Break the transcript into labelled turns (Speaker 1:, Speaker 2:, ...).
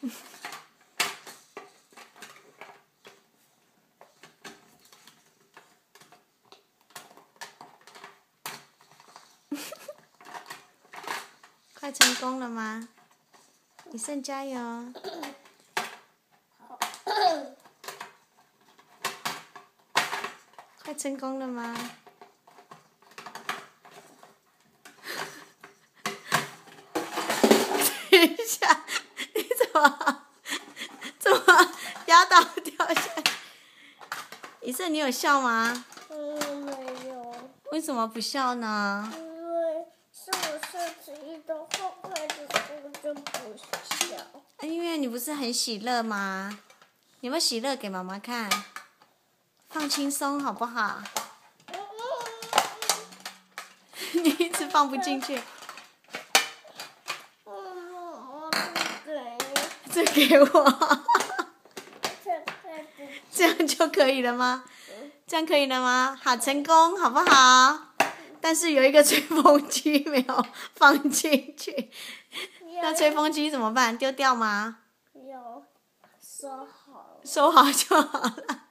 Speaker 1: 快成功了吗？你胜加油！快成功了吗？等一下。么 怎么压倒掉下去？李胜，你有笑吗？
Speaker 2: 嗯，没有，
Speaker 1: 为什么不笑呢？
Speaker 2: 因为是我设计的后快的我就不笑。
Speaker 1: 因为你不是很喜乐吗？有没有喜乐给妈妈看？放轻松好不好？你一直放不进去，
Speaker 2: 嗯，我给
Speaker 1: 这给我，
Speaker 2: 这
Speaker 1: 样就可以了吗？这样可以了吗？好，成功，好不好？但是有一个吹风机没有放进去，那吹风机怎么办？丢掉吗？
Speaker 2: 有收好。
Speaker 1: 收好就好了。